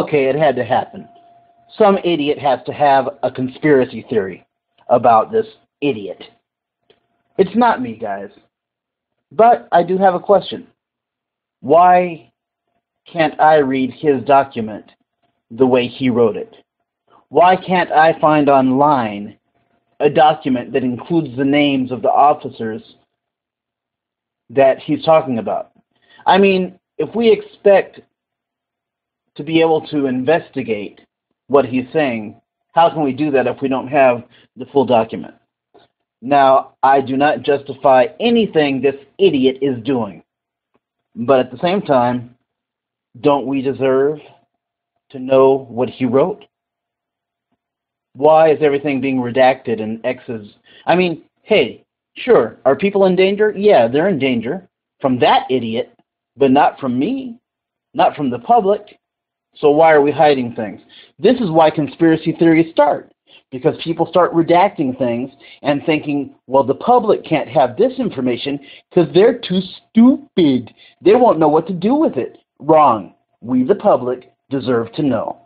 okay, it had to happen. Some idiot has to have a conspiracy theory about this idiot. It's not me, guys. But I do have a question. Why can't I read his document the way he wrote it? Why can't I find online a document that includes the names of the officers that he's talking about? I mean, if we expect to be able to investigate what he's saying, how can we do that if we don't have the full document? Now, I do not justify anything this idiot is doing. But at the same time, don't we deserve to know what he wrote? Why is everything being redacted and X's? I mean, hey, sure, are people in danger? Yeah, they're in danger from that idiot, but not from me, not from the public. So why are we hiding things? This is why conspiracy theories start. Because people start redacting things and thinking, well, the public can't have this information because they're too stupid. They won't know what to do with it. Wrong. We, the public, deserve to know.